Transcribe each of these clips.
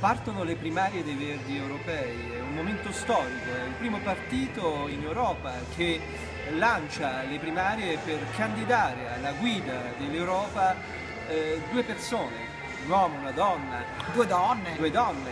partono le primarie dei Verdi europei, è un momento storico, è il primo partito in Europa che lancia le primarie per candidare alla guida dell'Europa eh, due persone, un uomo, una donna. Due donne. Due donne,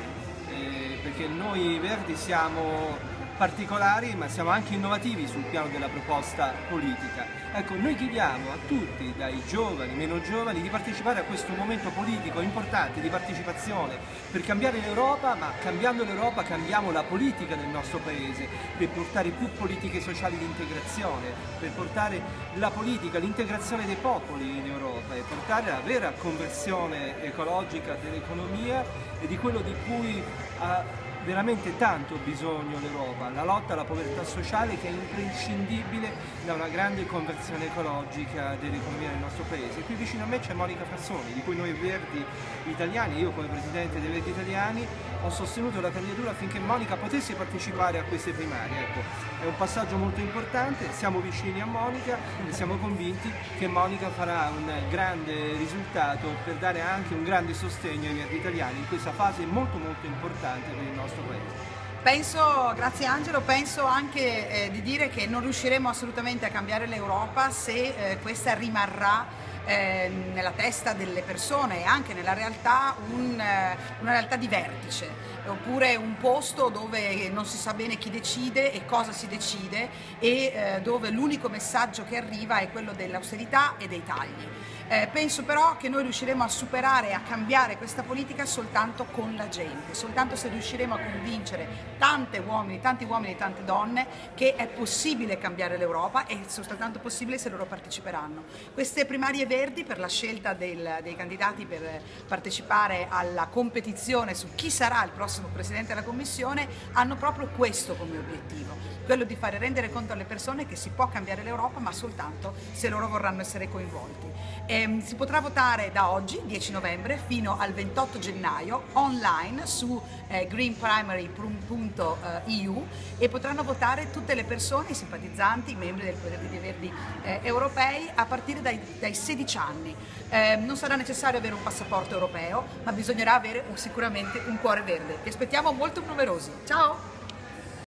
eh, perché noi Verdi siamo particolari ma siamo anche innovativi sul piano della proposta politica. Ecco, noi chiediamo a tutti, dai giovani, meno giovani, di partecipare a questo momento politico importante di partecipazione per cambiare l'Europa, ma cambiando l'Europa cambiamo la politica del nostro Paese, per portare più politiche sociali di integrazione, per portare la politica, l'integrazione dei popoli in Europa e portare la vera conversione ecologica dell'economia e di quello di cui ha veramente tanto bisogno l'Europa, la lotta alla povertà sociale che è imprescindibile da una grande conversione ecologica dell'economia del nostro paese. Qui vicino a me c'è Monica Fassoni, di cui noi Verdi italiani, io come Presidente dei Verdi italiani, ho sostenuto la candidatura affinché Monica potesse partecipare a queste primarie. Ecco, è un passaggio molto importante, siamo vicini a Monica e siamo convinti che Monica farà un grande risultato per dare anche un grande sostegno ai Verdi italiani in questa fase molto molto importante per il nostro nostro paese. Penso, grazie Angelo, penso anche eh, di dire che non riusciremo assolutamente a cambiare l'Europa se eh, questa rimarrà eh, nella testa delle persone e anche nella realtà un, eh, una realtà di vertice, oppure un posto dove non si sa bene chi decide e cosa si decide e eh, dove l'unico messaggio che arriva è quello dell'austerità e dei tagli. Eh, penso però che noi riusciremo a superare e a cambiare questa politica soltanto con la gente, soltanto se riusciremo a convincere tante uomini, tanti uomini e tante donne che è possibile cambiare l'Europa e soltanto possibile se loro parteciperanno. Queste primarie verdi per la scelta del, dei candidati per partecipare alla competizione su chi sarà il prossimo Presidente della Commissione hanno proprio questo come obiettivo, quello di fare rendere conto alle persone che si può cambiare l'Europa ma soltanto se loro vorranno essere coinvolti. Eh, si potrà votare da oggi, 10 novembre, fino al 28 gennaio online su eh, greenprimary.eu e potranno votare tutte le persone, i simpatizzanti, i membri del Partito Verdi eh, europei a partire dai, dai 16 anni. Eh, non sarà necessario avere un passaporto europeo, ma bisognerà avere un, sicuramente un cuore verde. Vi aspettiamo molto numerosi. Ciao!